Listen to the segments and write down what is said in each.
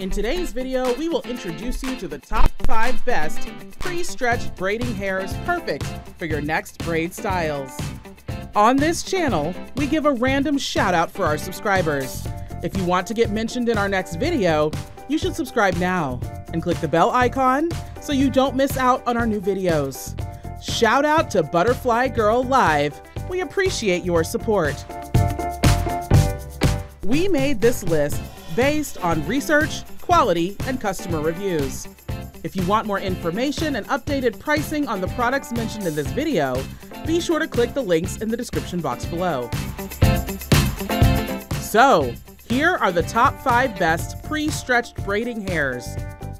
In today's video, we will introduce you to the top 5 best pre-stretched braiding hairs perfect for your next braid styles. On this channel, we give a random shout out for our subscribers. If you want to get mentioned in our next video, you should subscribe now and click the bell icon so you don't miss out on our new videos. Shout out to Butterfly Girl Live. We appreciate your support. We made this list based on research, quality, and customer reviews. If you want more information and updated pricing on the products mentioned in this video, be sure to click the links in the description box below. So, here are the top 5 best pre-stretched braiding hairs.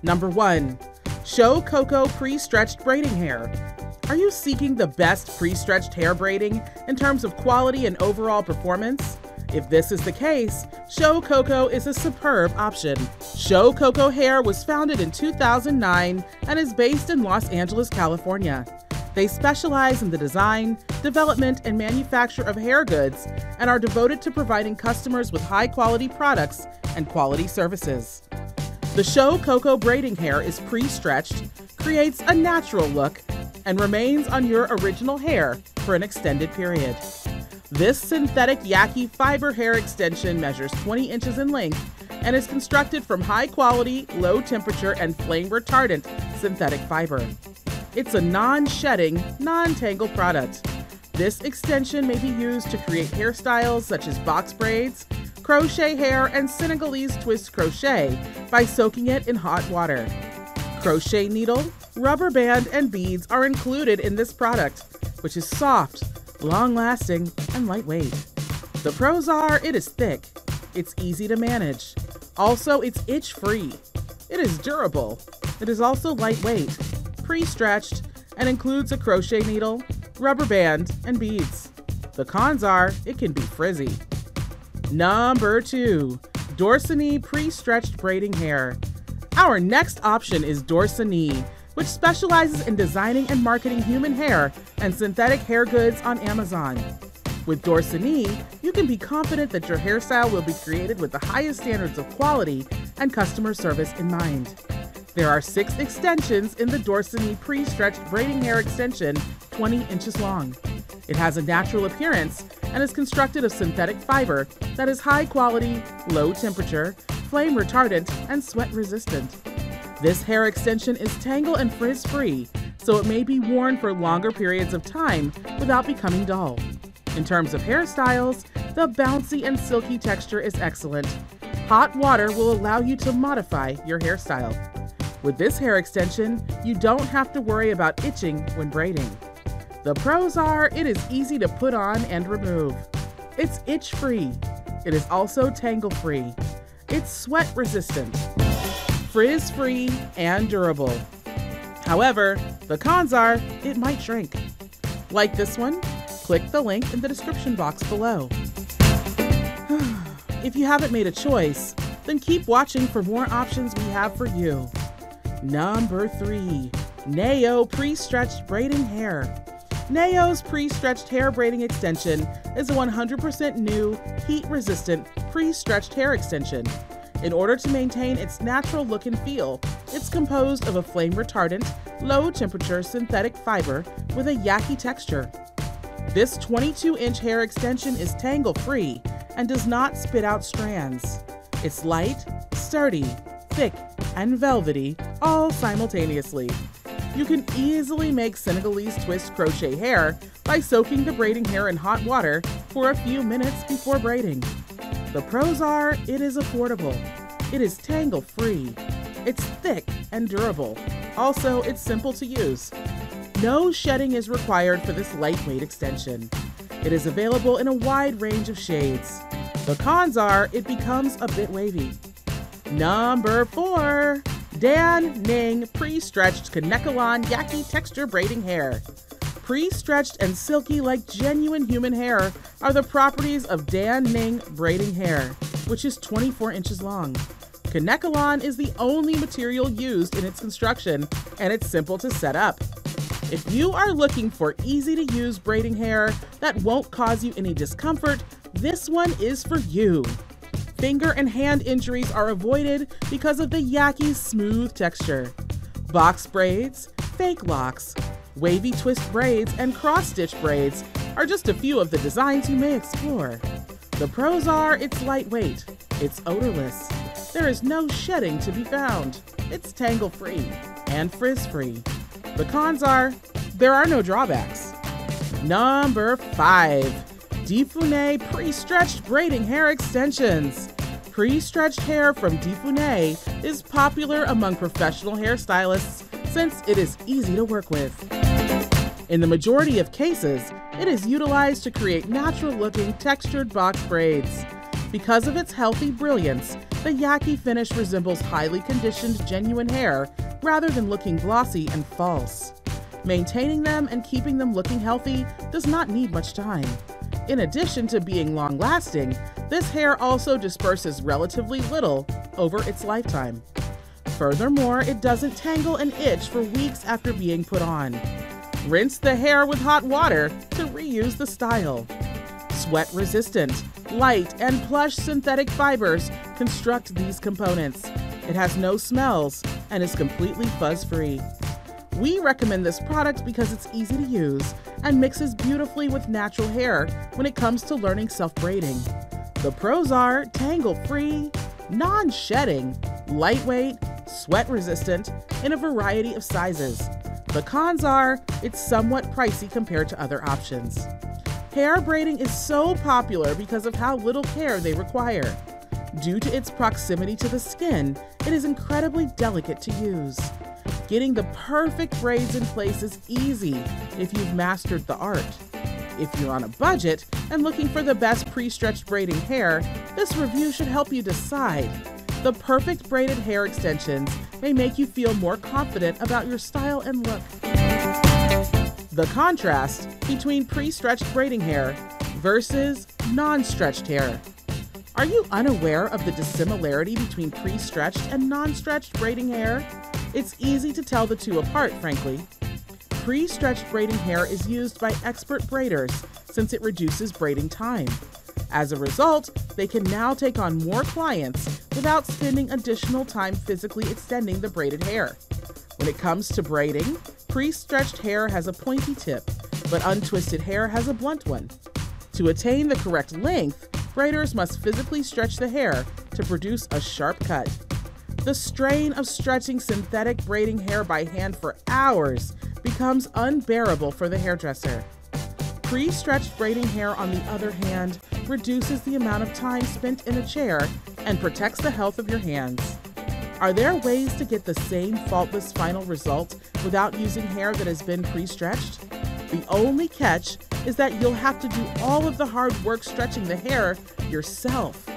Number 1. ShowCoco Pre-Stretched Braiding Hair. Are you seeking the best pre-stretched hair braiding in terms of quality and overall performance? If this is the case, ShowCoco is a superb option. ShowCoco Hair was founded in 2009 and is based in Los Angeles, California. They specialize in the design, development, and manufacture of hair goods and are devoted to providing customers with high quality products and quality services. The ShowCoco braiding hair is pre stretched, creates a natural look, and remains on your original hair for an extended period. This synthetic Yaki fiber hair extension measures 20 inches in length and is constructed from high quality, low temperature, and flame retardant synthetic fiber. It's a non shedding, non tangle product. This extension may be used to create hairstyles such as box braids, crochet hair, and Senegalese twist crochet by soaking it in hot water. Crochet needle, rubber band, and beads are included in this product, which is soft, long lasting, and lightweight. The pros are it is thick, it's easy to manage. Also, it's itch free. It is durable. It is also lightweight, pre stretched, and includes a crochet needle, rubber band, and beads. The cons are it can be frizzy. Number two, Dorsanee pre stretched braiding hair. Our next option is Dorsanee, which specializes in designing and marketing human hair and synthetic hair goods on Amazon. With Dorsanee, you can be confident that your hairstyle will be created with the highest standards of quality and customer service in mind. There are six extensions in the Dorsanee pre-stretched braiding hair extension, 20 inches long. It has a natural appearance and is constructed of synthetic fiber that is high quality, low temperature, flame retardant, and sweat resistant. This hair extension is tangle and frizz free, so it may be worn for longer periods of time without becoming dull. In terms of hairstyles, the bouncy and silky texture is excellent. Hot water will allow you to modify your hairstyle. With this hair extension, you don't have to worry about itching when braiding. The pros are it is easy to put on and remove. It's itch free. It is also tangle free. It's sweat resistant frizz free, and durable. However, the cons are it might shrink. Like this one, click the link in the description box below. if you haven't made a choice, then keep watching for more options we have for you. Number 3. Nayo Pre-Stretched Braiding Hair. Nayo's pre-stretched hair braiding extension is a 100% new, heat-resistant, pre-stretched hair extension in order to maintain its natural look and feel, it's composed of a flame retardant, low temperature synthetic fiber with a yaki texture. This 22 inch hair extension is tangle free and does not spit out strands. It's light, sturdy, thick, and velvety all simultaneously. You can easily make Senegalese twist crochet hair by soaking the braiding hair in hot water for a few minutes before braiding. The pros are it is affordable, it is tangle free, it's thick and durable. Also, it's simple to use. No shedding is required for this lightweight extension. It is available in a wide range of shades. The cons are it becomes a bit wavy. Number four, Daan Ning pre-stretched Kanekalon Yaki texture braiding hair. Pre-stretched and silky like genuine human hair are the properties of Daan Ning braiding hair, which is 24 inches long. Kanekalon is the only material used in its construction, and it's simple to set up. If you are looking for easy to use braiding hair that won't cause you any discomfort, this one is for you. Finger and hand injuries are avoided because of the Yaki's smooth texture. Box braids, fake locks, wavy twist braids, and cross stitch braids are just a few of the designs you may explore. The pros are it's lightweight, it's odorless, there is no shedding to be found, it's tangle free, and frizz free. The cons are there are no drawbacks. Number 5 Difunee Pre Stretched Braiding Hair Extensions. Pre stretched hair from Difunee is popular among professional hairstylists since it is easy to work with. In the majority of cases, it is utilized to create natural looking textured box braids. Because of its healthy brilliance, the Yaki finish resembles highly conditioned genuine hair rather than looking glossy and false. Maintaining them and keeping them looking healthy does not need much time. In addition to being long lasting, this hair also disperses relatively little over its lifetime. Furthermore, it doesn't tangle and itch for weeks after being put on. Rinse the hair with hot water to reuse the style. Sweat resistant, light, and plush synthetic fibers construct these components. It has no smells and is completely fuzz free. We recommend this product because it's easy to use and mixes beautifully with natural hair when it comes to learning self braiding. The pros are tangle free, non shedding, lightweight, sweat resistant, in a variety of sizes. The cons are it's somewhat pricey compared to other options. Hair braiding is so popular because of how little care they require. Due to its proximity to the skin, it is incredibly delicate to use. Getting the perfect braids in place is easy if you've mastered the art. If you're on a budget and looking for the best pre stretched braiding hair, this review should help you decide. The perfect braided hair extensions may make you feel more confident about your style and look. The contrast between pre stretched braiding hair versus non stretched hair. Are you unaware of the dissimilarity between pre stretched and non stretched braiding hair? It's easy to tell the two apart, frankly. Pre stretched braiding hair is used by expert braiders since it reduces braiding time. As a result, they can now take on more clients without spending additional time physically extending the braided hair. When it comes to braiding, pre stretched hair has a pointy tip, but untwisted hair has a blunt one. To attain the correct length, braiders must physically stretch the hair to produce a sharp cut. The strain of stretching synthetic braiding hair by hand for hours becomes unbearable for the hairdresser. Pre stretched braiding hair, on the other hand, reduces the amount of time spent in a chair and protects the health of your hands. Are there ways to get the same faultless final result without using hair that has been pre stretched? The only catch is that you'll have to do all of the hard work stretching the hair yourself.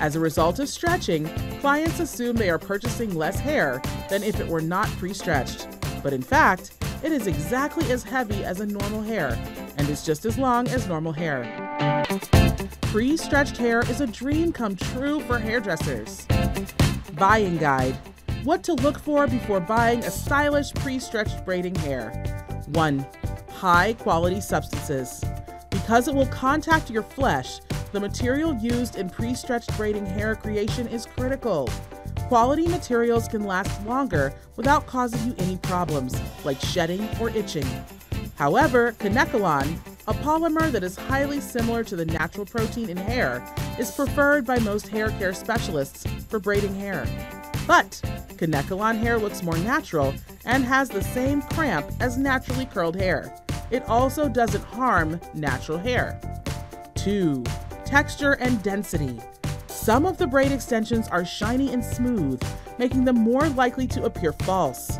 As a result of stretching, clients assume they are purchasing less hair than if it were not pre stretched. But in fact, it is exactly as heavy as a normal hair and is just as long as normal hair. Pre stretched hair is a dream come true for hairdressers. Buying Guide What to look for before buying a stylish pre stretched braiding hair. 1. High quality substances. Because it will contact your flesh, the material used in pre stretched braiding hair creation is critical. Quality materials can last longer without causing you any problems, like shedding or itching. However, Kanekalon, a polymer that is highly similar to the natural protein in hair, is preferred by most hair care specialists for braiding hair. But Kanekalon hair looks more natural and has the same cramp as naturally curled hair. It also doesn't harm natural hair. 2. Texture and density. Some of the braid extensions are shiny and smooth, making them more likely to appear false.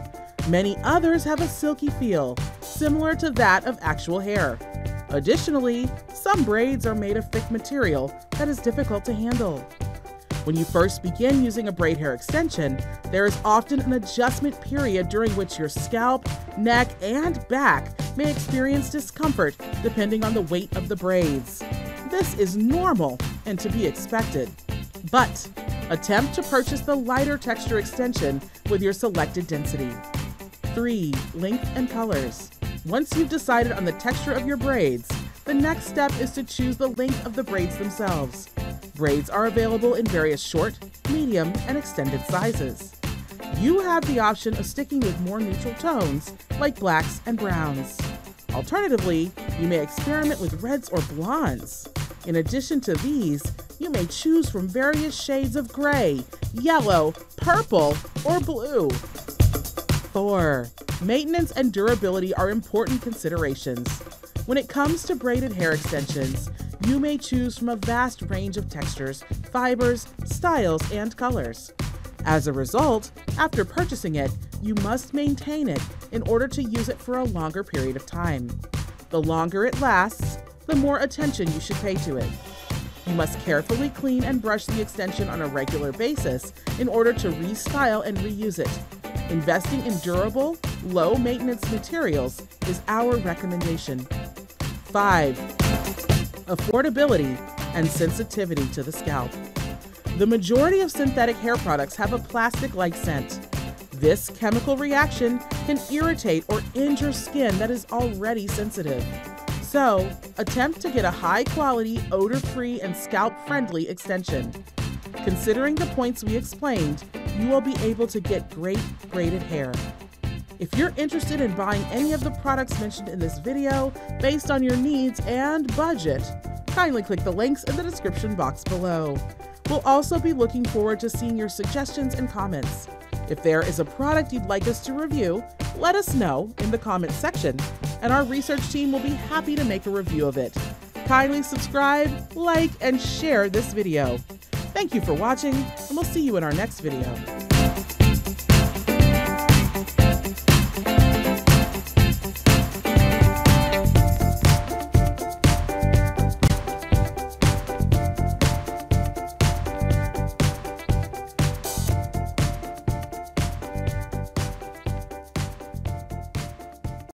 Many others have a silky feel, similar to that of actual hair. Additionally, some braids are made of thick material that is difficult to handle. When you first begin using a braid hair extension, there is often an adjustment period during which your scalp, neck, and back may experience discomfort depending on the weight of the braids. This is normal and to be expected. But attempt to purchase the lighter texture extension with your selected density. 3. Length and colors. Once you've decided on the texture of your braids, the next step is to choose the length of the braids themselves. Braids are available in various short, medium, and extended sizes. You have the option of sticking with more neutral tones, like blacks and browns. Alternatively, you may experiment with reds or blondes. In addition to these, you may choose from various shades of gray, yellow, purple, or blue. 4. Maintenance and durability are important considerations. When it comes to braided hair extensions, you may choose from a vast range of textures, fibers, styles, and colors. As a result, after purchasing it, you must maintain it in order to use it for a longer period of time. The longer it lasts, the more attention you should pay to it. You must carefully clean and brush the extension on a regular basis in order to restyle and reuse it. Investing in durable, low maintenance materials is our recommendation. 5. Affordability and sensitivity to the scalp. The majority of synthetic hair products have a plastic like scent. This chemical reaction can irritate or injure skin that is already sensitive. So, attempt to get a high quality, odor free, and scalp friendly extension. Considering the points we explained, you will be able to get great braided hair. If you're interested in buying any of the products mentioned in this video based on your needs and budget, kindly click the links in the description box below. We'll also be looking forward to seeing your suggestions and comments. If there is a product you'd like us to review, let us know in the comments section, and our research team will be happy to make a review of it. Kindly subscribe, like, and share this video. Thank you for watching, and we'll see you in our next video.